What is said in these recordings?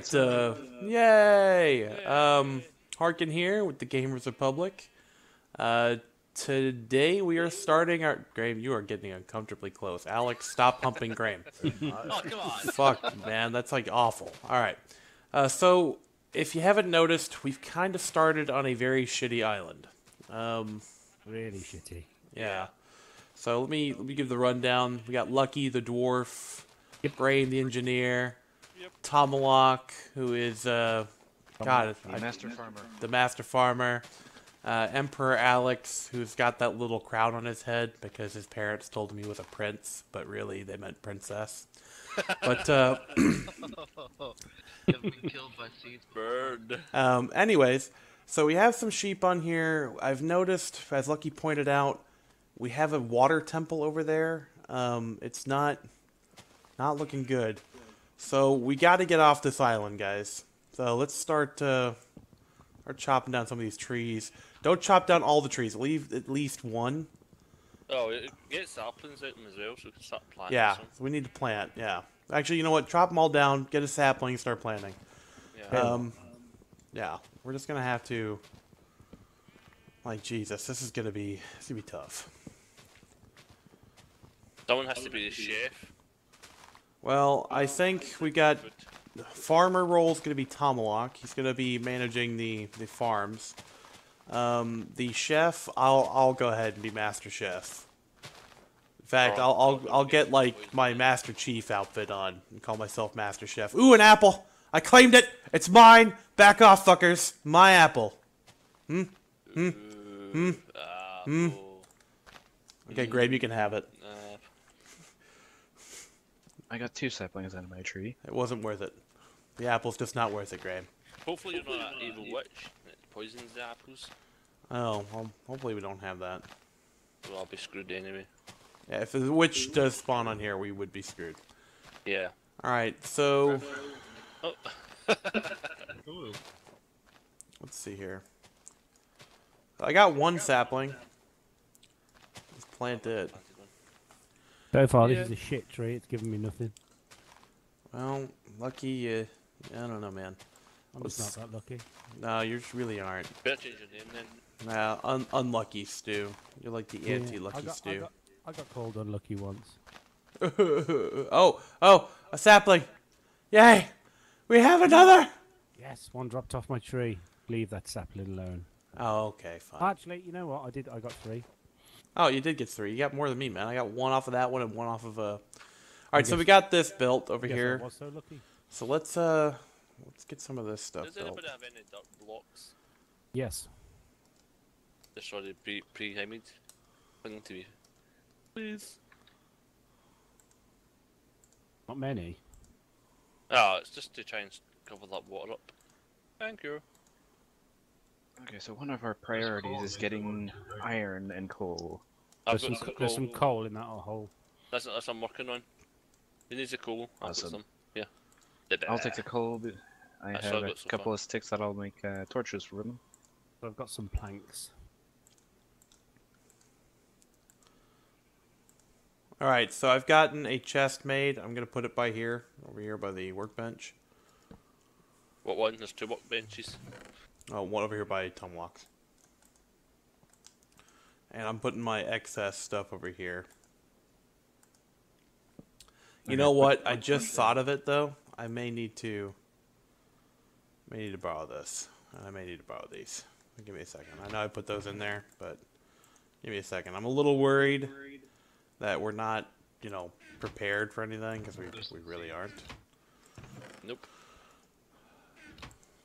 right, uh, yay! Um, Harken here with the Gamers Republic. Uh, today we are starting our. Graham, you are getting uncomfortably close. Alex, stop pumping Graham. Oh, come on. Fuck, man, that's like awful. All right. Uh, so, if you haven't noticed, we've kind of started on a very shitty island. Um, Really shitty. yeah. So let me let me give the rundown. We got Lucky the dwarf, Brain the engineer, Yep. Tomalak, who is uh, God, The I- master farmer. the master farmer, uh, Emperor Alex, who's got that little crown on his head because his parents told him he was a prince, but really they meant princess. but uh, You've been killed by seeds. Bird. Um, anyways, so we have some sheep on here. I've noticed, as Lucky pointed out, we have a water temple over there. Um, it's not not looking good. So we got to get off this island, guys. So let's start uh, start chopping down some of these trees. Don't chop down all the trees. Leave at least one. Oh, it get saplings out them as well, so we can start planting Yeah, so we need to plant. Yeah. Actually, you know what? Chop them all down. Get a sapling. Start planting. Yeah. Um, yeah, we're just gonna have to. Like Jesus, this is gonna be it's gonna be tough. Someone has to be the chef. Well, I think we got farmer role's gonna be Tomalak. He's gonna be managing the the farms. Um, the chef, I'll I'll go ahead and be master chef. In fact, I'll I'll I'll get like my master chief outfit on and call myself master chef. Ooh, an apple! I claimed it. It's mine. Back off, fuckers. My apple. Uh, Hmm. oh, Okay, Grabe, you can have it. I got two saplings out of my tree. It wasn't worth it. The apple's just not worth it, Graham. hopefully you're not an evil witch that poisons the apples. Oh, well, hopefully we don't have that. Well, I'll be screwed anyway. Yeah, if the witch does spawn on here, we would be screwed. Yeah. Alright, so Oh, let's see here. I got one sapling. Let's plant it. Planted one. So far, Yeah. this is a shit tree. It's giving me nothing. Well, lucky, uh, I don't know, man. I'm just not that lucky. No, you just really aren't. Better change your name then. Nah, un- unlucky Stu. You're like the Yeah, anti-lucky I got, I Stu. got, I got called unlucky once. oh, oh, a sapling! Yay! We have another! Yes, one dropped off my tree. Leave that sapling alone. Oh, okay, fine. Actually, you know what? I did. I got three. Oh, you did get three. You got more than me, man. I got one off of that one and one off of uh. All right, so we got this built over I here. was so lucky. So let's uh, let's get some of this stuff Does built. anybody have any dirt blocks? Yes. Just already pre pre made thing to you. Please. Not many. Oh, it's just to try and cover that water up. Thank you. Okay, so one of our priorities is getting iron and coal. I've There's some, got some co- there's some coal. coal in that hole. That's that's what I'm working on. Who needs a coal? I've got Awesome. some. Yeah. I'll take the coal. I That's have a so couple far. of sticks that I'll make uh, torches for them. So I've got some planks. All right, so I've gotten a chest made. I'm gonna put it by here, over here by the workbench. What one? There's two workbenches. Oh, one over here by Tom Locks. And I'm putting my excess stuff over here. You Okay, know put- what? I just thought of it though. I may need to may need to borrow this. And I may need to borrow these. Give me a second. I know I put those in there, but give me a second. I'm a little worried that we're not, you know, prepared for anything because we we really aren't. Nope.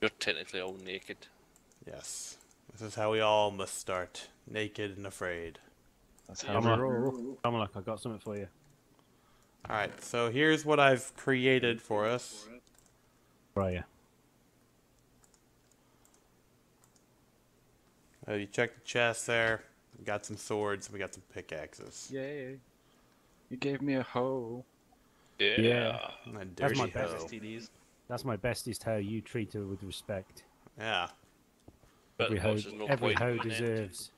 You're technically all naked. Yes. This is how we all must start. Naked and afraid. That's how we roll. I'm like, I got something for you. Alright, so here's what I've created for us. Where are you? Uh, you check the chest there. We got some swords. We got some pickaxes. Yay! You gave me a hoe. Yeah. Yeah. And a That's dirty my best. STDs. That's my bestest hoe. You treat her with respect. Yeah. But Every hoe, no every hoe deserves.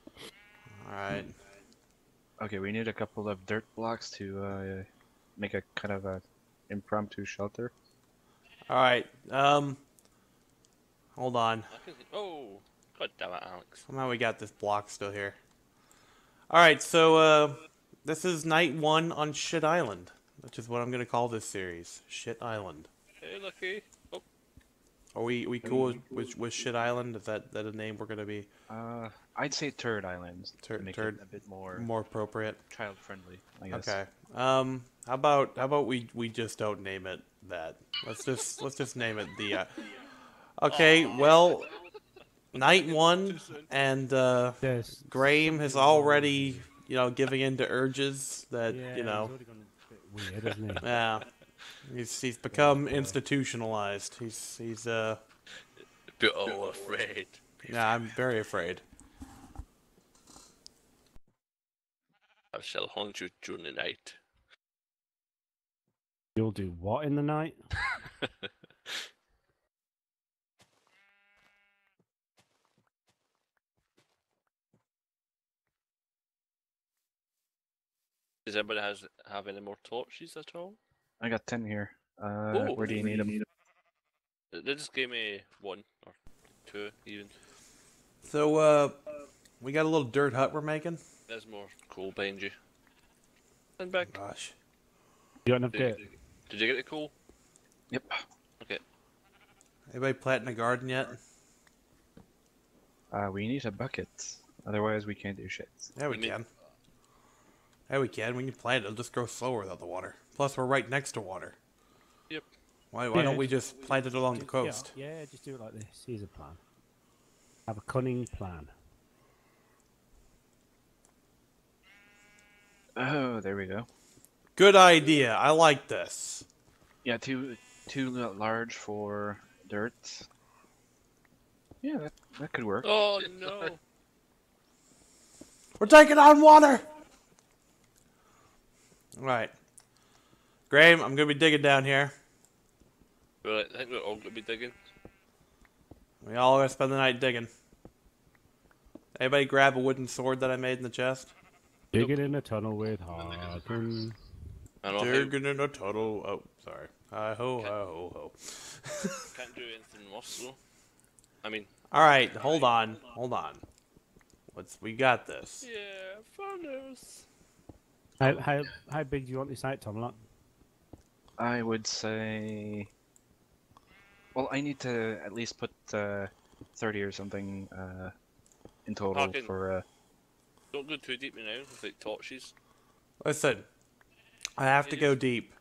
Alright. Okay, we need a couple of dirt blocks to uh, make a kind of a impromptu shelter. All right. Um. Hold on. Oh, god damn it, Alex. Somehow we got this block still here. All right. So uh, this is night one on Shit Island, which is what I'm gonna call this series. Shit Island. Hey, Lucky. Oh, Are we we cool with, with, with Shit Island? Is that that a name we're gonna be Uh, I'd say Turd Island Tur- to make Turd- it a bit more, more appropriate? child friendly. I guess. Okay. Um. How about how about we we just don't name it that? Let's just let's just name it the. Uh... Okay. Well, night one, and uh, There's Graham has already you know giving in to urges that yeah, you know. already gone a bit weird, hasn't he? Yeah. He's he's become institutionalized. He's he's uh. bit all afraid. Yeah, I'm very afraid. I shall haunt you during the night. You'll do what in the night? Does anybody has have any more torches at all? I got ten here. Uh, Oh, where do you need them? They just gave me one or two even. So uh, we got a little dirt hut we're making. There's more coal behind you. And back. Gosh. You got enough Did, dirt? did you get the coal? Yep. Okay. Anybody planting a garden yet? Uh, we need a bucket. Otherwise, we can't do shit. Yeah, we We need- can. Yeah, we can. We can plant it. It'll just grow slower without the water. Plus, we're right next to water. Yep. Why, why Yeah, don't we just- just plant it along the coast? Yeah, yeah, just do it like this. Here's a plan. Have a cunning plan. Oh, there we go. Good idea. I like this. Yeah, too too large for dirt. Yeah, that, that could work. Oh no! We're taking on water! Right. Graham, I'm going to be digging down here. Right, I think we're all gonna be digging. We all going to spend the night digging. Anybody grab a wooden sword that I made in the chest? Digging in a tunnel with Harpoon. I know how, Digging in a tunnel. Oh, sorry. Hi ho, hi ho, ho. can't do anything worse though. I mean, All right, hold on, hold on. Let's. We got this. yeah, furnace. How, how, how big do you want this out, Tom? Like, I would say. Well, I need to at least put uh, thirty or something uh, in total Parking. for. Uh, Don't go too deep now with like torches. Listen, I have to go deep.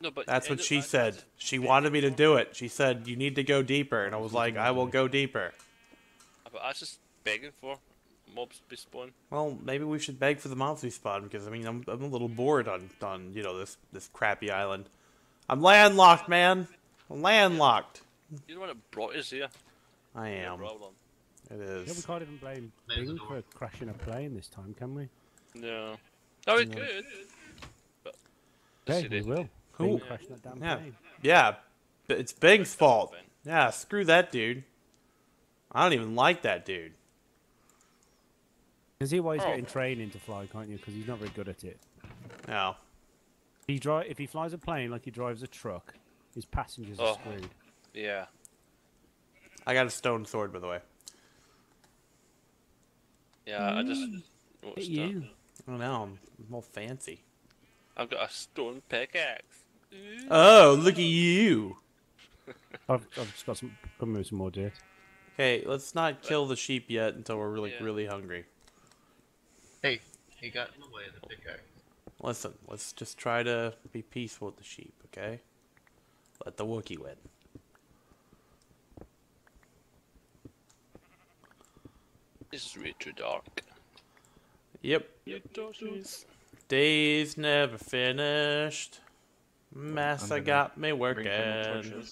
No, but That's what she said. at- She wanted me to do it. She said you need to go deeper, and I was like, I will go deeper. But I was just begging for mobs to be spawned. Well, maybe we should beg for the mobs to spawn because I mean I'm I'm a little bored on on you know this this crappy island. I'm landlocked, man. I'm landlocked. You know what it brought us here? I No am. problem. It yeah, we can't even blame Bing for crashing a plane this time, can we? No. Oh, we No. could. But Okay, we will. Who? Bing crashing that damn Yeah. plane. Yeah, but it's Bing's fault. Fine. Yeah, screw that dude. I don't even like that dude. Because he always Oh. getting training to fly, can't you? Because he's not very good at it. No. He drive if he flies a plane like he drives a truck, his passengers are Oh. screwed. Yeah. I got a stone sword, by the way. Yeah, I just mm. Hey, noticed you. Oh no, I'm, I'm all fancy. I've got a stone pickaxe. Oh, look at you. I've, I've just got some coming with some more dirt. Okay, let's not kill the sheep yet until we're really, Yeah. really hungry. Hey, he got in the way of the pickaxe. Listen, let's just try to be peaceful with the sheep, okay? Let the Wookiee win. It's way too dark. Yep. You torches. Days never finished. Massa gonna got me bring thermal working.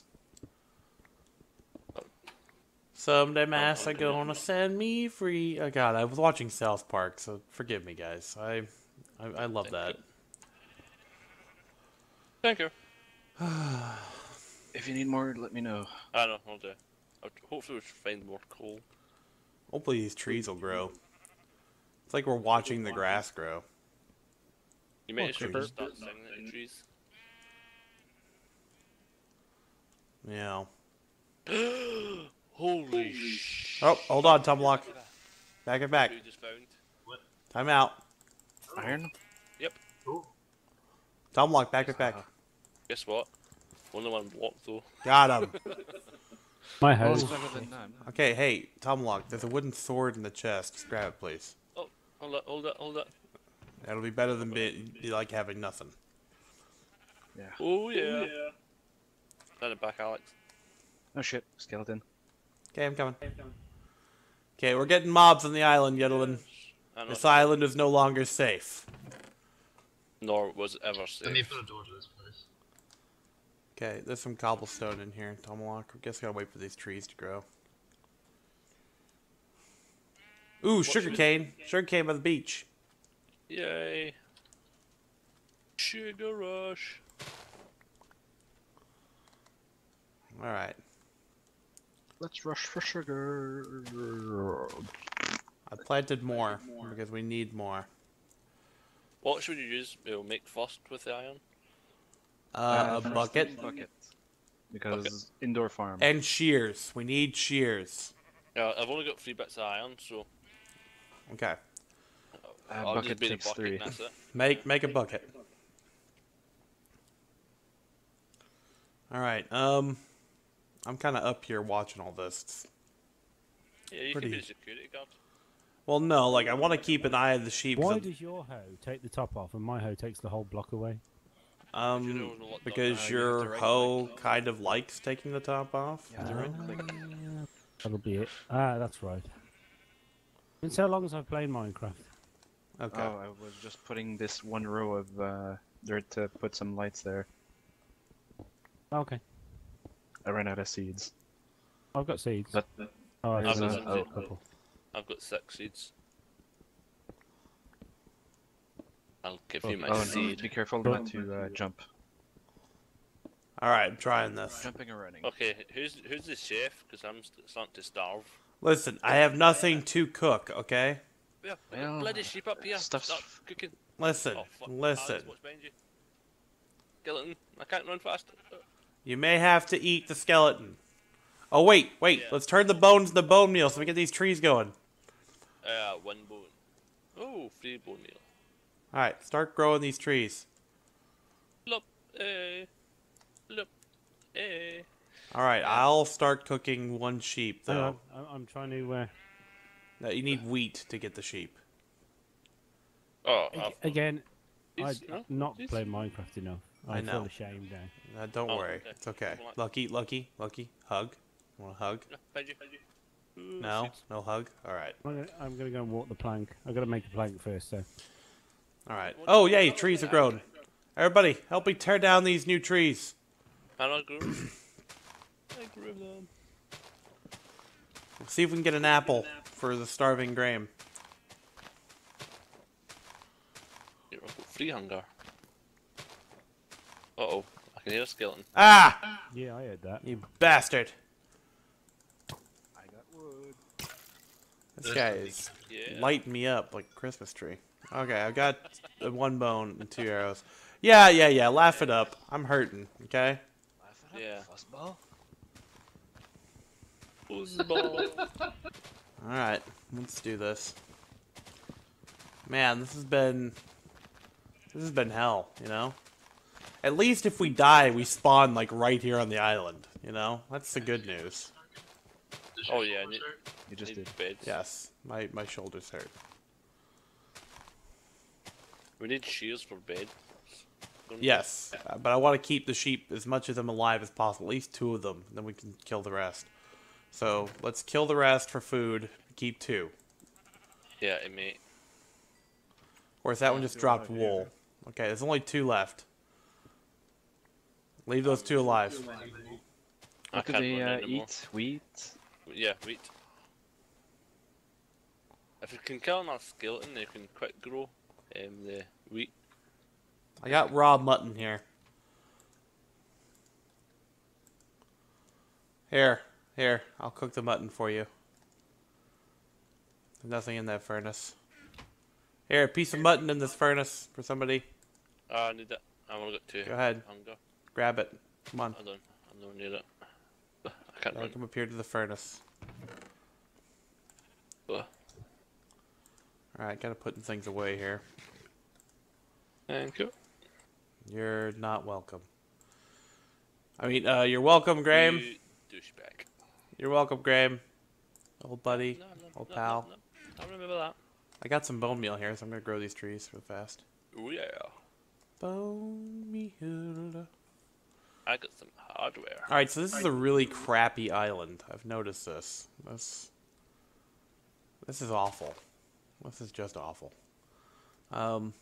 Torches. Someday oh, Massa gonna send me free. Oh god, I was watching South Park, so forgive me, guys. I, I, I love that. Thank you. If you need more, let me know. I know, I'll do. I'll, hopefully we'll find more coal. Hopefully these trees will grow. It's like we're watching the grass grow. You might Oh, as well creeper. start singing the trees. you know. Holy sh! Oh, hold on, Tumlock. Back it back. We just found. Time out. Iron? Yep. Oh, Tumlock, back it back. Guess what? Only one block though. Got him. My house. it's better than none. Okay, hey, Tumlock, there's a wooden sword in the chest. Just grab it, please. Oh, hold up, hold up, hold up. That'll be better than be, be like having nothing. Yeah. Oh yeah. Send it back, Alex. Oh shit, skeleton. Okay, I'm coming. Okay, we're getting mobs on the island, gentlemen. I know. This island is no longer safe. Nor was it ever Let me safe. put a door to this place. Okay, there's some cobblestone in here, Tumlock. I guess I gotta wait for these trees to grow. Ooh, sugarcane. Sugarcane by the beach. Yay. Sugar rush. Alright. Let's rush for sugar. I planted more because we need more. What should you use? We'll make first with the iron. Uh, a bucket Bucket. Because indoor farm. and shears. We need shears. Yeah, I've only got three bits of iron, so Okay. Uh, I'll bucket just be the takes bucket. three. And that's it. Make make a bucket. All right. Um, I'm kind of up here watching all this. It's- Yeah, you Pretty- can be the security guard. well, no, like I want to keep an eye on the sheep. Why does your hoe take the top off and my hoe takes the whole block away? Um, don't know because Uh, you your right hoe click. kind of likes taking the top off. You have to right. That'll be it. Ah, that's right. It's how long as I've played Minecraft. Okay. Oh, I was just putting this one row of uh, dirt to put some lights there. Okay. I ran out of seeds. I've got seeds. But oh, I've got a- a oh. couple. I've got six seeds. I'll give oh, you my oh, no, seed. be careful not to uh, jump. All right, I'm trying this. Jumping or running. Okay, who's who's the chef? Because I'm st- starting to starve. Listen, I have nothing to cook. Okay. Yeah, Well, bloody sheep up here. stuff's- Start cooking. Listen, Oh, listen. Alex, what's behind you? Skeleton, I can't run fast. You may have to eat the skeleton. Oh wait, wait. Yeah. Let's turn the bones into bone meal so we get these trees going. Uh, one bone. Oh, free bone meal. All right, start growing these trees. Look, eh. Look, eh. All right, I'll start cooking one sheep though. on, I'm- I'm trying to. Uh, No, you need wheat to get the sheep. Oh, I've- again, I've not please. played Minecraft enough. I, I know. feel ashamed now. Uh, don't Oh, worry, okay. it's okay. Lucky, lucky, lucky. Hug. Want a hug? Yeah, behind you, behind you. Ooh, No, seeds. no hug. All right, I'm gonna, I'm gonna go and walk the plank. I've got to make the plank first, so. all right. Oh yay, trees are grown. Everybody, help me tear down these new trees. And I grew. I grew them. See if we can get an apple for the starving Graham. Here, I've free hunger. Uh oh, I can hear a skeleton. Ah, Yeah, I heard that. you bastard! I got wood. This guy is Yeah. lighting me up like a Christmas tree. Okay, I've got uh, one bone and two arrows. Yeah, yeah, yeah. Laugh it up. I'm hurting. Okay. Laugh it Yeah. Fuzzball. Foosball. All right, let's do this. Man, this has been this has been hell. You know. At least if we die, we spawn like right here on the island. You know, that's the good news. Oh, yeah, shoulders? You just Need did. beds. Yes, my my shoulders hurt. We need shears for bed. Yes, uh, but I want to keep the sheep as much of them alive as possible. At least two of them. Then we can kill the rest. So let's kill the rest for food. Keep two. Yeah, it may. Or is that one just dropped wool? Okay, there's only two left. Leave those two alive. I What do can't they uh, eat? Wheat? Yeah, wheat. If you can kill another skeleton, they can quick grow um, the wheat. I got raw mutton here. Here, here, I'll cook the mutton for you. There's nothing in that furnace. Here, a piece of mutton in this furnace for somebody. Ah, I need that. I've only got two. Go ahead. Hunger. Grab it. Come on. I don't. I don't need it. Can't run. Welcome up here to the furnace. Alright, gotta putting things away here. Thank you. You're not welcome. I mean, uh, you're welcome, Graham. You douchebag. You're welcome, Graham. Old buddy. No, no, Old no, pal. I remember that. I got some bone meal here, so I'm gonna grow these trees real fast. Oh yeah. Bone meal. I got some hardware. Alright, so this is a really crappy island. I've noticed this. This This is awful. This is just awful. Um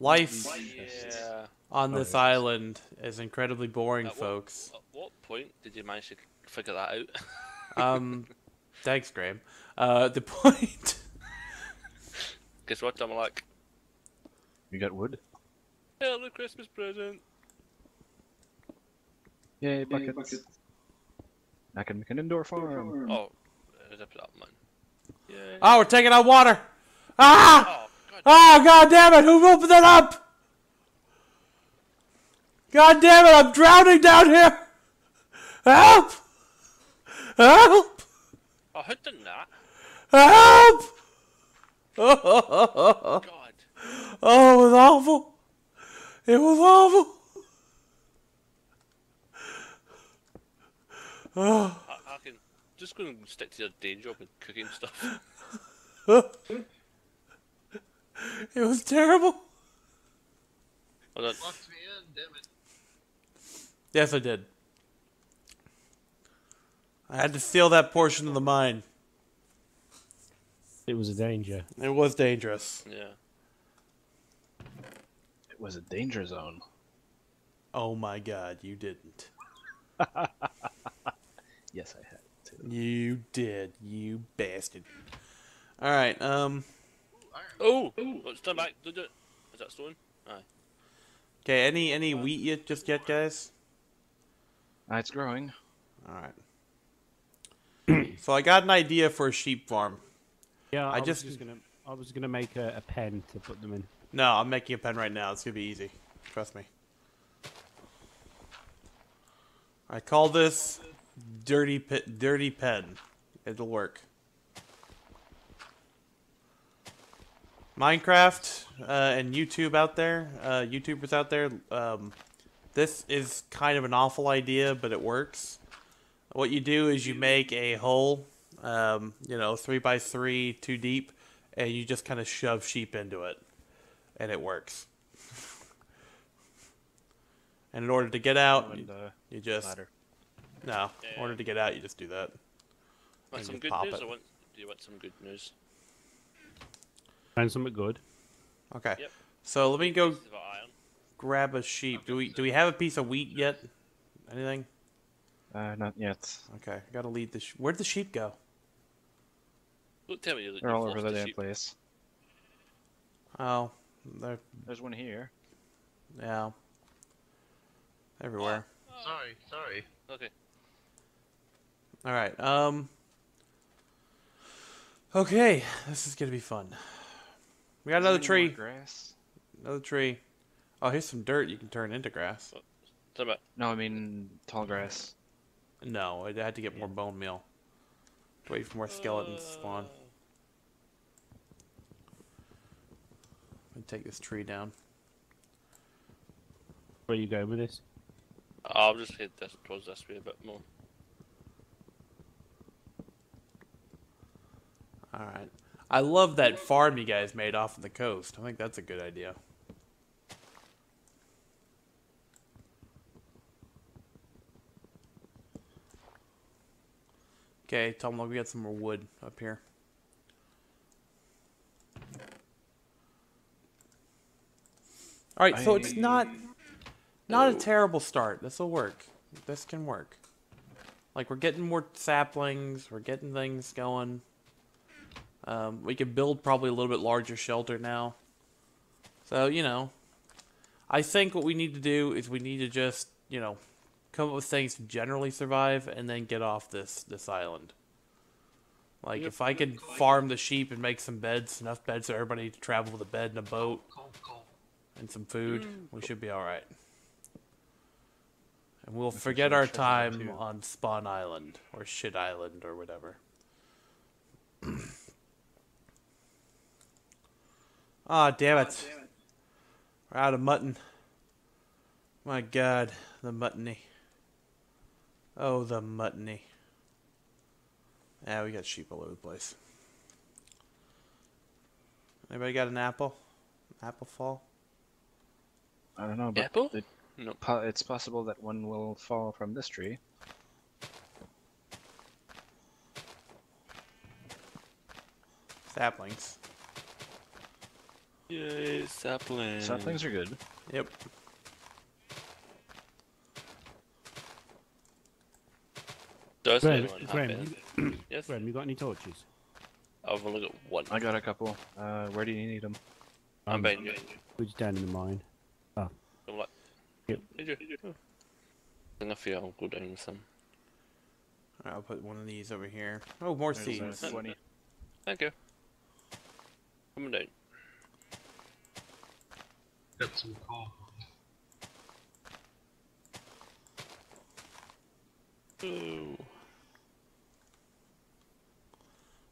Life Yeah. on Oh, this yes. island is incredibly boring, At what- folks. At what point did you manage to figure that out? Um thanks, Graham. Uh the point Guess what? I'm like, You got wood? hell, the Christmas present. Yay, buckets. I can make an indoor farm. Oh, there's a that man. Yeah. Oh, we're taking out water! Ah! Oh, God. Oh, god damn it! Who opened that up? God damn it! I'm drowning down here! Help! Help! Oh, who done that? Help! Oh, oh, oh, Oh, God. Oh, it was awful. It was awful. I, I can just go and stick to your day job and cooking stuff. it was terrible. Hold on. In. Yes, I did. I had to steal that portion of the mine. It was a danger. It was dangerous. Yeah. It was a danger zone. Oh my god, you didn't. Yes, I had to. You did, you bastard. Alright, um. Iron. Oh! Let's turn back. Did it? Is that stone? Aye. Okay, any any wheat yet just yet, guys? Uh, it's growing. Alright. so I got an idea for a sheep farm. Yeah, I I, was just- just gonna. I was gonna make a, a pen to put them in. No, I'm making a pen right now. It's gonna be easy. Trust me. I call this dirty pit dirty pen. It'll work. Minecraft uh, and YouTube out there, uh, YouTubers out there. Um, this is kind of an awful idea, but it works. What you do is you make a hole, um, you know, three by three, too deep, and you just kind of shove sheep into it and it works. and in order to get out, you, uh, you just ladder. No. In order to get out, you just do that. Want some good news? it. Or want, do you want some good news? Find something good. Okay. Yep. So let me go This is about iron. grab a sheep. Do we do we have a piece of wheat yet? Anything? Uh, not yet. Okay. Gotta lead the. Sh- Where'd the sheep go? Don't tell me you They're all over lost the the damn sheep. place. Oh, they're There's one here. yeah. Everywhere. Sorry, sorry. Okay. All right. Um. Okay, this is gonna be fun. We got another Is there any tree. Grass? Another tree. Oh, here's some dirt you can turn into grass. Tell me. No, I mean tall grass. No, I had to get more bone meal. Wait for more skeletons to spawn. Let me take this tree down. Where are you going with this? I'll just head this towards this way a bit more. All right. I love that farm you guys made off of the coast. I think that's a good idea. Okay, tell them we got some more wood up here. All right, so it's not not a terrible start. This will work. This can work. Like we're getting more saplings, we're getting things going. Um, we can build probably a little bit larger shelter now. So, you know, I think what we need to do is we need to just, you know, come up with things to generally survive and then get off this this island. Like if I could farm the sheep and make some beds, enough beds for everybody to travel with a bed and a boat and some food, we should be all right. And we'll forget our time on Spawn Island or Shit Island or whatever. Ah, damn it. We're out of mutton. My god, the muttony. Oh, the muttony. Yeah, we got sheep all over the place. Anybody got an apple? Apple fall? I don't know, but Apple? it, No. it's possible that one will fall from this tree. Saplings. Yay, sapling. Saplings are good. Yep. Does Graham, anyone have Graham, anything? yes, Graham, you got any torches? I've only got one. I got a couple. Uh, where do you need them? I'm Um, behind you. We're just down in the mine. I'm like, Yep. did you? Oh. I think I feel I'll go down with some. Alright, I'll put one of these over here. Oh, more There's, seeds. uh, 20. Thank you. Coming down. Got some coal. Ooh.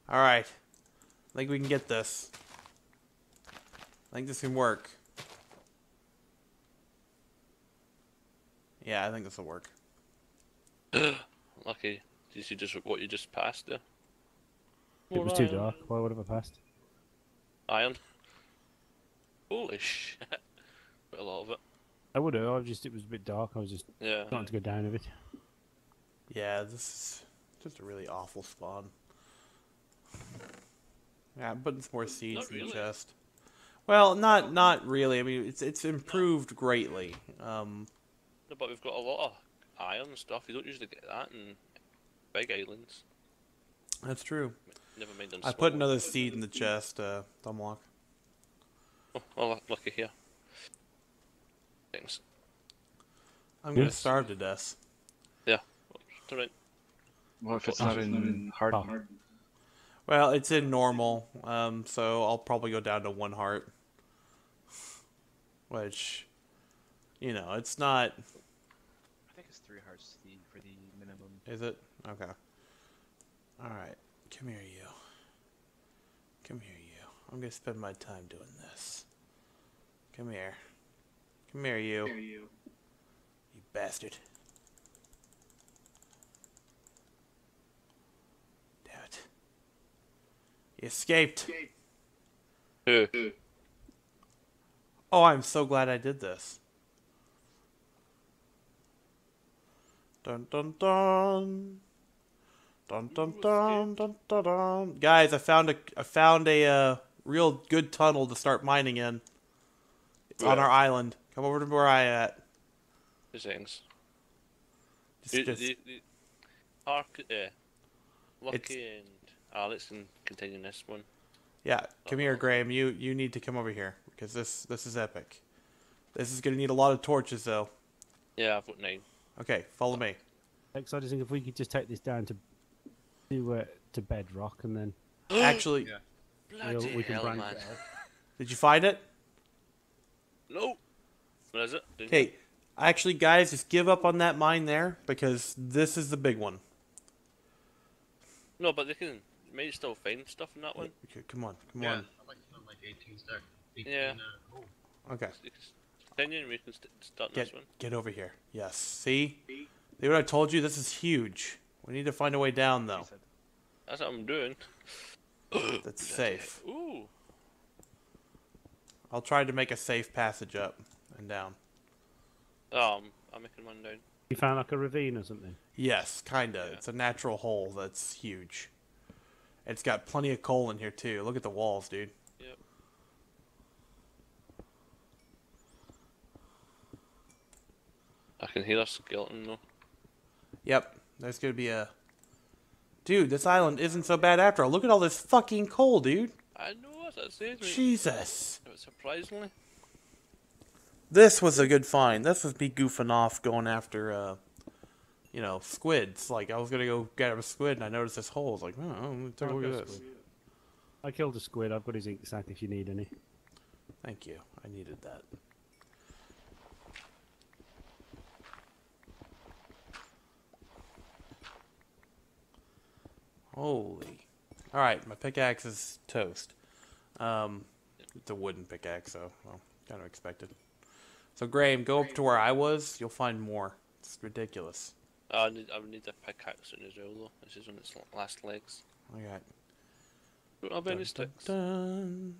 Alright. I think we can get this. I think this can work. Yeah, I think this will work. Lucky. Did you see just what you just passed there? It was too dark. Why would have I have passed? Iron. Holy shit. Quite a lot of it. I would have. I was just. It was a bit dark. I was just Yeah. starting to go down a bit. Yeah, this is just a really awful spawn. Yeah, I'm putting some more seeds Not in the chest. Well, not not really. I mean, it's it's improved greatly. Um, No, but we've got a lot of iron stuff. You don't usually get that in big islands. that's true. Never mind on I put another seed in the chest, uh, Thumblock. Oh, well, lucky here. Thanks. I'm gonna Yes. starve to death. Yeah. alright. Well, if it's Oh. not in hard, Oh. Well, it's in normal, um, so I'll probably go down to one heart. Which, you know, it's not. I think it's three hearts the, for the minimum. Is it? Okay. Alright. Come here, you. Come here, you. I'm gonna spend my time doing this. Come here. Come here, you. You bastard. Damn it. You escaped. Who? Oh, I'm so glad I did this. Dun dun dun. Dun dun dun dun dun dun. Guys, I found a I found a uh, real good tunnel to start mining in. It's on our island. Come over to where I at. Two seconds. Just, just- the, the Arc, uh, Lucky and Alex can continue this one. yeah, come here, Graham. You you need to come over here because this this is epic. This is gonna need a lot of torches though. Yeah, I've got nine. Okay, follow me. So I just think if we could just take this down to to uh, to bedrock and then Actually, Yeah. we'll, Bloody we can hell, branch man. it out. did you find it? No! What is it? Okay, actually, guys, just give up on that mine there because this is the big one. No, but they can maybe still find stuff in that one. Okay, come on, come Yeah, on. I like found like 18 stack. 18 Yeah. uh, coal. Okay, You Continue and we can st- start get this one. get over here. Yes, see, see what I told you? This is huge. We need to find a way down though. That's what I'm doing. That's safe. Ooh! I'll try to make a safe passage up and down. Um, I'm making one down. You found like a ravine or something. Yes, kinda. Yeah. It's a natural hole that's huge. It's got plenty of coal in here too. Look at the walls, dude. Yep. I can hear a skeleton though. Yep, there's gonna be a. Dude, this island isn't so bad after all. Look at all this fucking coal, dude. I know what that says, mate. Jesus. But surprisingly, this was a good find. This was me goofing off going after, uh, you know, squids. Like, I was going to go get a squid, and I noticed this hole. I was like, oh, take a look I killed a squid. I've got his ink sack if you need any. Thank you. I needed that. Holy. All right, my pickaxe is toast. Um, it's a wooden pickaxe, so well, kind of expected. So Graham, go up to where I was. You'll find more. It's ridiculous. Oh, I need, I would need a pickaxe soon as well, though. This is on its last legs. I got Don't have any dun, dun, sticks. dun,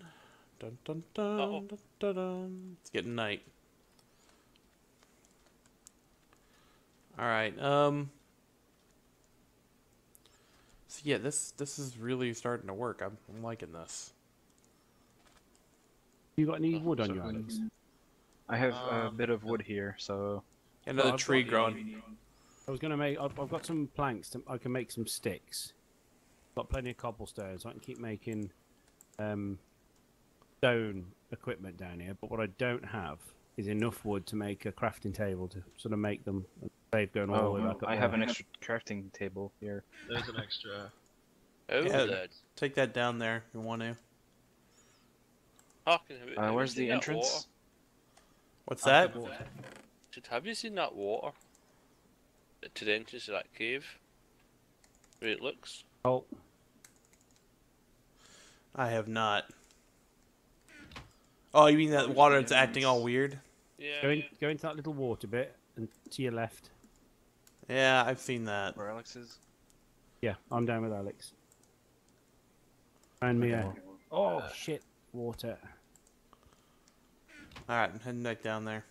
dun, dun, dun, Uh-oh. dun, dun, dun. It's getting night. All right. Um. So yeah, this this is really starting to work. I'm, I'm liking this. You got any wood on So- you, Alex? I have a Um, bit of wood here, so Another I've tree got- growing. I was gonna make. I've, I've got some planks. To, I can make some sticks. Got plenty of cobblestone, so I can keep making um, stone equipment down here. But what I don't have is enough wood to make a crafting table to sort of make them save going all oh, the way back up I have there. an extra crafting table here. There's an extra. Oh, Yeah. Dad. Take that down there if you want to. Harken, Uh, where's the that entrance? What's that? put water. water? Should- Have you seen that water? To the entrance of that cave? Where it looks? Oh, I have not. Oh, you mean that water that's acting all weird? Yeah. go, in, go into that little water bit and to your left. Yeah, I've seen that. Where Alex is? Yeah, I'm down with Alex. And me. Okay. uh, Oh shit! Water. All right, I'm heading back down there.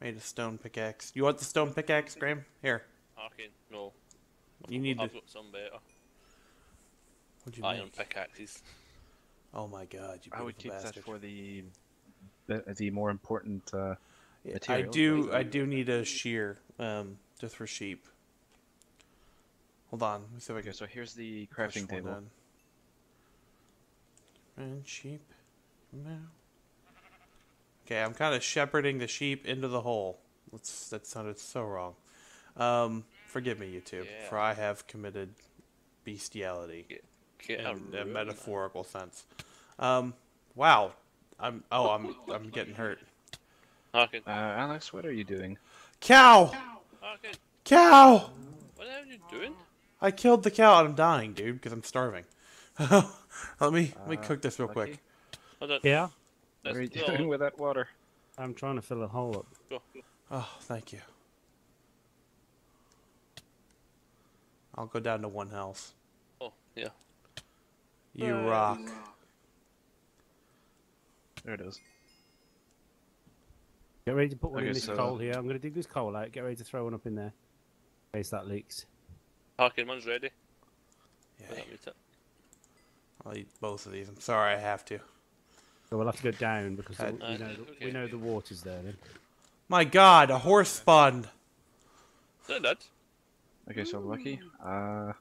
Made a stone pickaxe. You want the stone pickaxe, Graham? Here. Harken, no. You need I've to. got some better. What'd you Iron make? pickaxes. Oh my god, you I would beautiful keep bastard. that for the the, the more important. Uh, Yeah, I do. I do need a shear, um, just for sheep. Hold on. Let me see if I okay, can so here's the crafting table. And sheep. No. Okay, I'm kind of shepherding the sheep into the hole. That's that sounded so wrong. Um, forgive me, YouTube, Yeah. for I have committed bestiality Get in a a room. metaphorical sense. Um, wow. I'm. Oh, I'm. I'm getting hurt. Harken. Uh, Alex, what are you doing? Cow! Harken, Cow! what are you doing? I killed the cow and I'm dying, dude, because I'm starving. let me let me Uh, cook this real Lucky? quick. Hold on. Yeah, What are you Let's- doing with that water? I'm trying to fill a hole up. Go. Oh, thank you. I'll go down to one health. Oh, yeah. You Yay. rock. There it is. Get ready to put one in Okay, this so- coal here. I'm going to dig this coal out. Get ready to throw one up in there. In case that leaks. Harken, one's ready. Yeah, Put that meat up. I'll eat both of these. I'm sorry I have to. So we'll have to go down because Okay. we, know Uh, the, okay. we know the water's there then. My god, a horse spawned. Is that Dad? Okay, so Lucky, uh,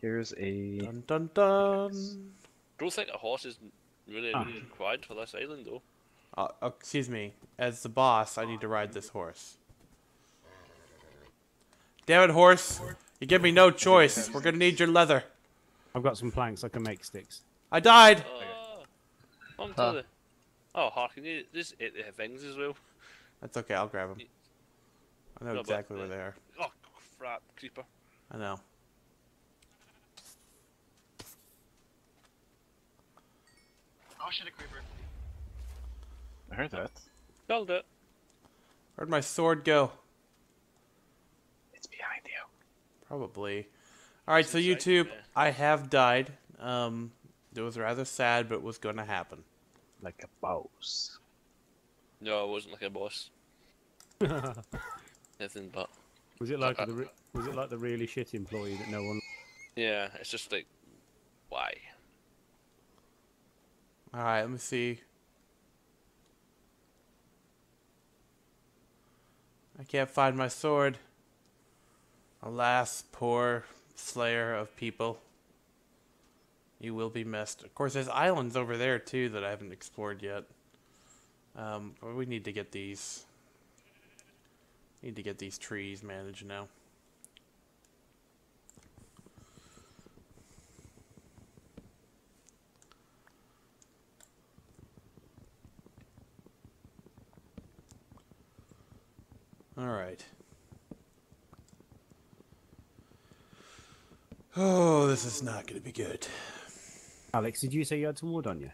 here's a. Dun dun dun. Don't think a horse is really Ah. required for this island, though. Uh, uh, excuse me. As the boss, I need to ride this horse. Damn it, horse! You give me no choice. We're gonna need your leather. I've got some planks. I can make sticks. I died. Oh, on to Huh. the. Oh, Harken, you just ate the things as well. That's okay. I'll grab them. I know No, but, exactly where uh, they are. Oh, crap, creeper. I know. Oh shit, a creeper. I heard that. Killed it. Where'd my sword go? It's behind you. Probably. All right, so YouTube, yeah. I have died. Um, it was rather sad, but it was going to happen. Like a boss. No, it wasn't like a boss. Nothing but. Was it like the re- was it like the really shit employee that no one? Yeah, it's just like. Why? All right, let me see. I can't find my sword. Alas, poor slayer of people. You will be missed. Of course, there's islands over there too that I haven't explored yet. Um, but we need to get these. Need to get these trees managed now. All right. Oh, this is not going to be good. Alex, did you say you had some wood on you?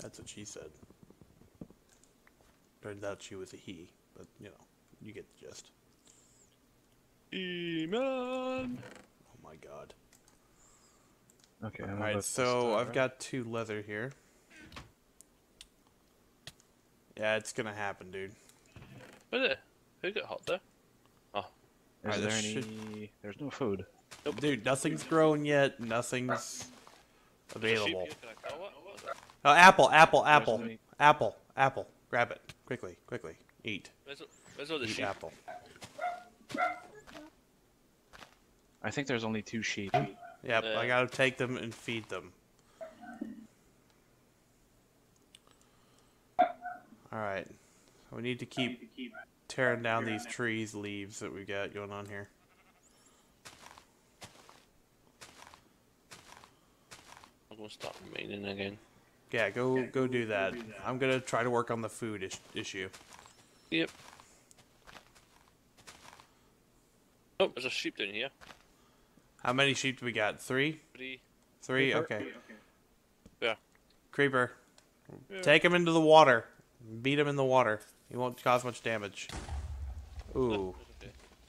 That's what she said. Turns out she was a he, but you know, you get the gist. E-man! Oh my god. Okay. Alright, to so I've start. got two leather here. Yeah, it's gonna happen, dude. What is it? Who got hot there? Oh. Is Alright, there this any? should- There's no food. Dude, nothing's grown yet. Nothing's There's a sheep available. here, Can I kill it? Oh, apple, apple, apple, apple, apple. Grab it quickly, quickly. Eat, Where's, all- where's all the eat sheep? apple. I think there's only two sheep. Yep, I Uh, gotta take them and feed them. Alright. We need to keep tearing down these trees, leaves that we got going on here. I'm gonna start mining again. Yeah, go go do that. I'm gonna try to work on the food is- issue. Yep. Oh, there's a sheep down here. How many sheep do we got? Three? Three. Three? Creeper. Okay. Yeah. Creeper. Yeah. Take him into the water. Beat him in the water. He won't cause much damage. Oh, Ooh,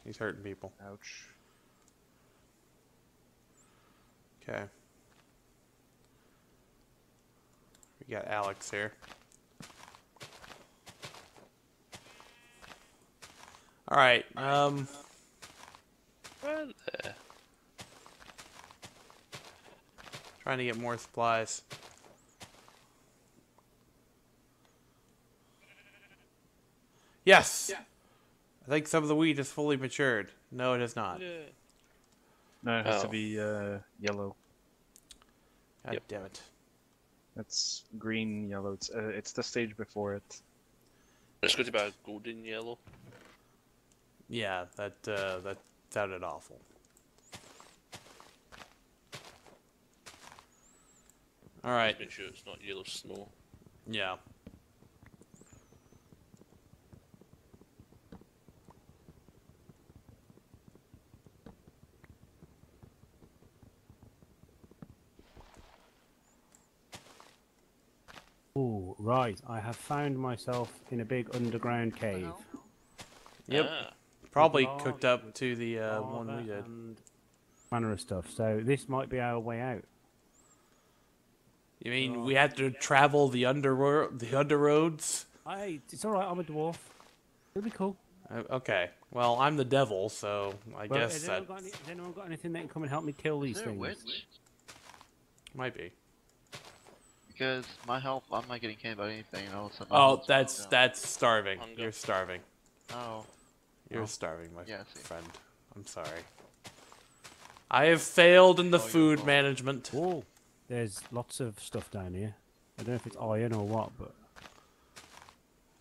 he's hurting people. Ouch. Okay. We got Alex here. All right. Um. Well, uh, Trying to get more supplies. Yes. I think some of the wheat is fully matured. No, it is not. No, it has to Oh. be uh, yellow. God Yep. damn it. It's green yellow. It's uh, it's the stage before it. It's going to be a golden yellow. Yeah, that uh, that sounded awful. All right. Make sure it's not yellow snow. Yeah. Oh, right. I have found myself in a big underground cave. Yep. Ah, Probably lava, cooked up to the uh, one we did. and manner of stuff. So this might be our way out. You mean we had to travel the underworld, the underroads? Hey, it's all right. I'm a dwarf. It'll be cool. Uh, okay. Well, I'm the devil, so I Well, guess has, that anyone got any, has anyone got anything that can come and help me kill these Is there a things? witch? might be. Because my health, I'm not getting hit by anything, and all of a sudden. Oh, that's down. that's starving. Hunger. You're starving. Oh, You're Oh. starving, my Yeah, friend. I'm sorry. I have failed in the Oh, food management. Oh, there's lots of stuff down here. I don't know if it's iron or what, but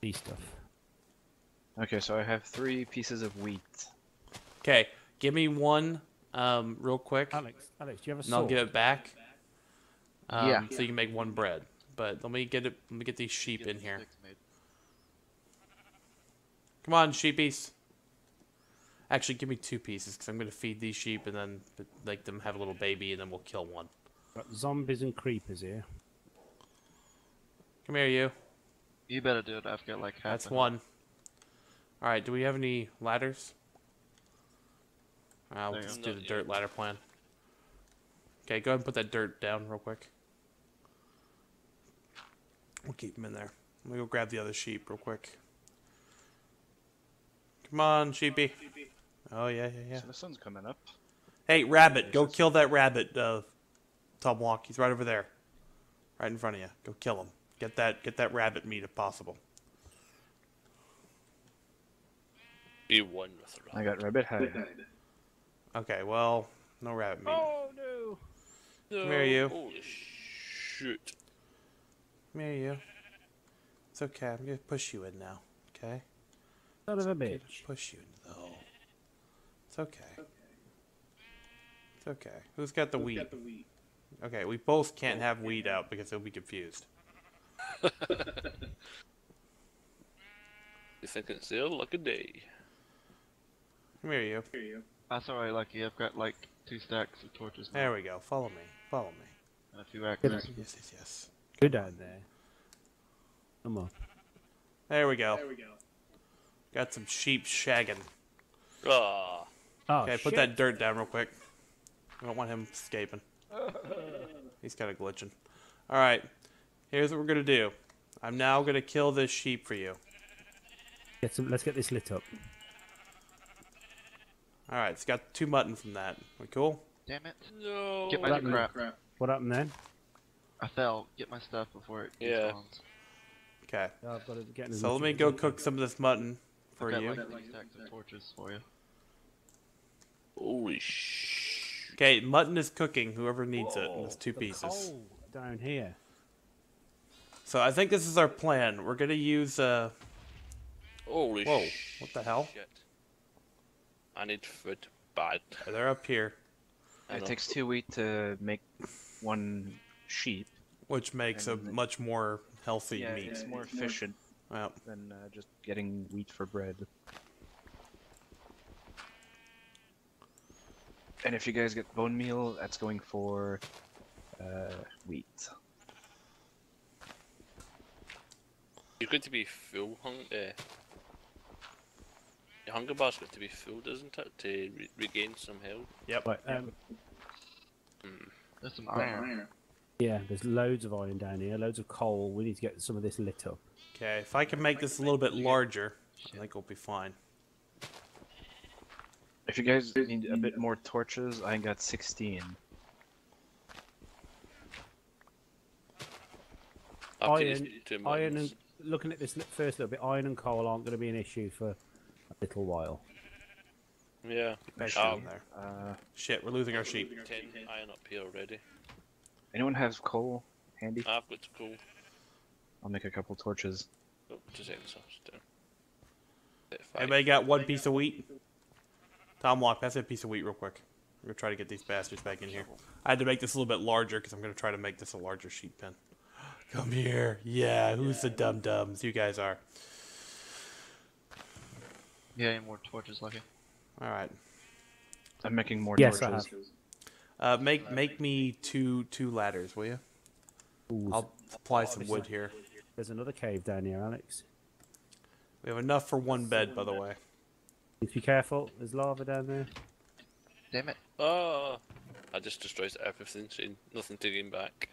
these stuff. Okay, so I have three pieces of wheat. Okay, give me one, um, real quick, Alex, Alex, do you have a and I'll give it back. Um, Yeah. So you can make one bread. But let me get it. Let me get these sheep get in the here. Come on, sheepies. Actually, give me two pieces because I'm gonna feed these sheep and then make them have a little baby, and then we'll kill one. Got zombies and creepers here. Come here, you. You better do it. I've got like half. That's a one. All right. Do we have any ladders? I'll There you just do the Not dirt ladder plan. Okay, go ahead and put that dirt down real quick. We'll keep him in there. Let me go grab the other sheep real quick. Come on, sheepy. Oh yeah, yeah, yeah. So the sun's coming up. Hey, rabbit, go kill that rabbit, uh, Tom Walk. He's right over there. Right in front of you. Go kill him. Get that get that rabbit meat if possible. be one with the I got rabbit hide. Okay, well, no rabbit meat. Oh no! No. Where are you? Holy shoot. Come here, you. It's okay. I'm gonna push you in now. Okay. Son of a Gonna bitch. Push you into the hole. It's okay. It's okay. Who's got the wheat? Okay, we both can't have wheat out because they'll be confused. You think it's there like a day? Come here, you. That's alright, Lucky. I've got like two stacks of torches now. There we go. Follow me. Follow me. And a few axes. Yes, yes, yes. Go down there. Come on. There we go. There we go. Got some sheep shagging. Ah, Oh, Okay, put that dirt down real quick. I don't want him escaping. He's kind of glitching. All right, here's what we're gonna do. I'm now gonna kill this sheep for you. Get some, let's get this lit up. All right, it's got two mutton from that. We cool? Damn it. no. Get my That new means- crap. What happened then? I fell. Get my stuff before it Yeah. despawns. Okay. I've got to get So let me go as cook some of this mutton for I've got you. like three stacks of torches for you. Holy sh! Okay, mutton is cooking. Whoever needs it. and It's two can. pieces. Coal down here. So I think this is our plan. We're gonna use uh. Holy Whoa! sh- What the hell? Shit. I need food bad. They're up here, It takes two wheat to make one sheep. Which makes a much more healthy Yeah, meat. it's more efficient Well, than uh, just getting wheat for bread. And if you guys get bone meal, that's going for uh, wheat. You're going to be full hung. Uh, your hunger bar's got to be full, doesn't it, to re- regain some health? yep. But, um, that's some iron. Yeah, there's loads of iron down here, loads of coal. We need to get some of this lit up. Okay, if I can make this a little bit larger, I think we'll be fine. If you guys need a bit more torches, I got 16. Iron, iron, and looking at this first little bit, iron and coal aren't going to be an issue for a little while. Yeah. Back Um, there. Uh, Shit, we're losing our sheep. ten iron up here already. Anyone has coal handy? I've got to go. I'll make a couple torches. Oh, two seconds. I'll just down. Thirty-five. Anybody got one piece of wheat? Tom Walk, pass a piece of wheat real quick. I'm gonna try to get these bastards back in here. I had to make this a little bit larger because I'm gonna try to make this a larger sheep pen. Come here. Yeah, who's the dum dums? You guys are. Yeah, any more torches, Lucky? All right. I'm making more Yes, I torches. Uh, make make me two two ladders, will you? Ooh, I'll apply some wood here. There's another cave down here, Alex. We have enough for one bed, by the way. Need to be careful. There's lava down there. Damn it. Oh, I just destroyed everything, so nothing to gain back.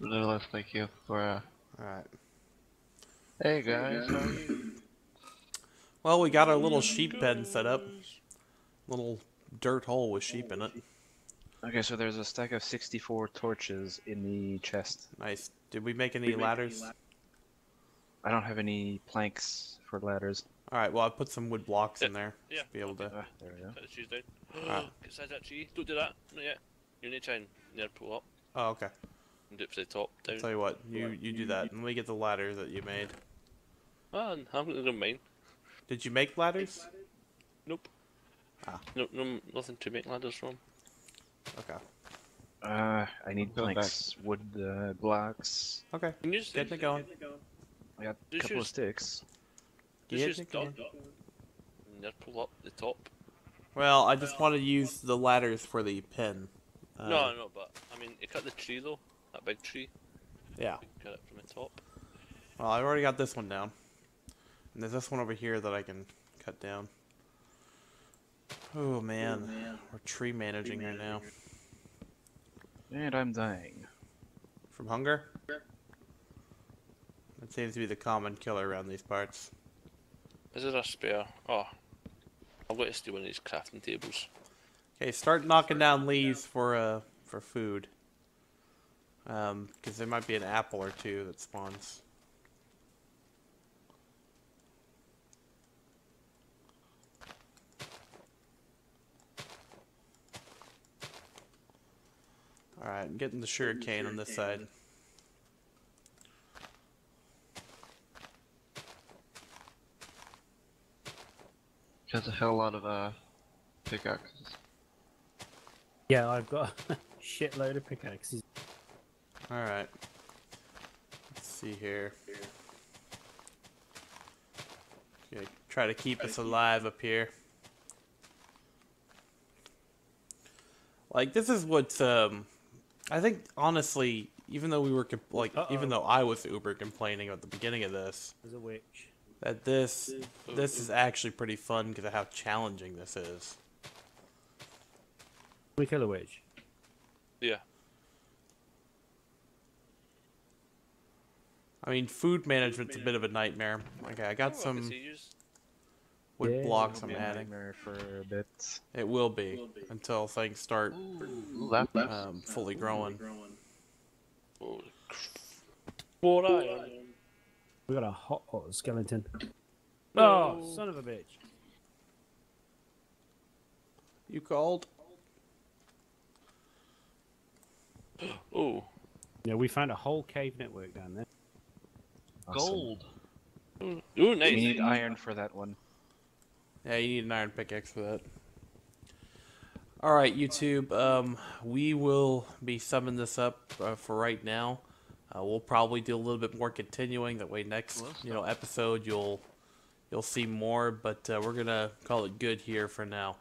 Little thank you for uh. All right. Hey guys, how are you? Well, we got our little sheep pen set up. Little dirt hole with sheep in it. Okay, so there's a stack of 64 torches in the chest. Nice. Did we make any ladders? I don't have any planks for ladders. All right. Well, I put some wood blocks in there. Yeah. Should be able to. Ah, there we go. Set the trees down. Ah. Get inside that tree. Don't do that. Not yet. You need to try and near pull up Oh, okay. and do it from the top down. Tell you what, you you do that, and we get the ladder that you made. Ah, I'm gonna do mine. Did you make ladders? Nope. Ah. No, no, nothing to make ladders from. Okay. Uh, I need planks, wood uh, blocks. Okay. Can you just Getting it going. I got a couple of use- sticks. Just Get use it going. and pull up the top. Well, I just want to use the ladders for the pin. Uh, no, no, but I mean, you cut the tree though. That big tree. Yeah. Cut it from the top. Well, I've already got this one down. And there's this one over here that I can cut down. Oh man, we're tree managing right now. And I'm dying. From hunger? That seems to be the common killer around these parts. Is there a spare? Oh, I've got to steal one of these crafting tables. Okay, start knocking down leaves for uh for food. Um, because there might be an apple or two that spawns. Alright, I'm getting the sugarcane on this side. There's a hell lot of uh, pickaxes. Yeah, I've got a shitload of pickaxes. Alright. Let's see here. Okay, try to keep us alive up here. Like, this is what's um, I think. Honestly, even though we were comp- like, even Uh-oh. though I was uber complaining at the beginning of this, There's a witch. that this mm-hmm. this is actually pretty fun because of how challenging this is. We kill a witch. Yeah. I mean, food management's a bit of a nightmare. Okay, I got Oh, I some see yous. wood Yeah. blocks It'll I'm be a adding. nightmare for a bit. It will be until things start Ooh, left, left. um, fully growing. Holy cr- Four iron. We got a hot, hot skeleton. No. Oh, son of a bitch! You called? Oh. Yeah, we found a whole cave network down there. Awesome. Gold. Ooh, We need iron for that one. Yeah, you need an iron pickaxe for that. All right, YouTube. Um, we will be summing this up uh, for right now. Uh, we'll probably do a little bit more continuing. That way, next you know episode you'll you'll see more. But uh, we're gonna call it good here for now.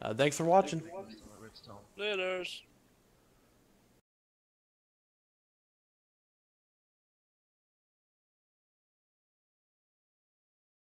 Uh, thanks for watching. Redstone. Laters.